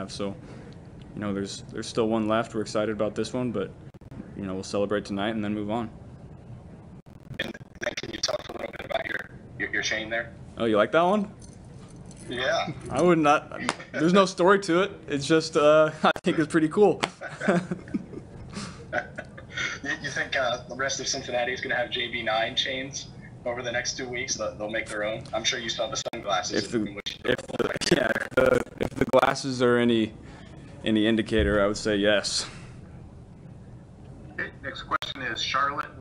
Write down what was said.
have. So, you know, there's there's still one left. We're excited about this one, but you know, we'll celebrate tonight and then move on. And then can you talk a little bit about your, your, your chain there? Oh, you like that one? Yeah. I would not. There's no story to it. It's just uh, I think it's pretty cool. You, you think uh, the rest of Cincinnati is going to have JB9 chains over the next two weeks? They'll, they'll make their own. I'm sure you saw the sunglasses. if the if the yeah if the, if the glasses are any any indicator, I would say yes. Okay, next question is Charlotte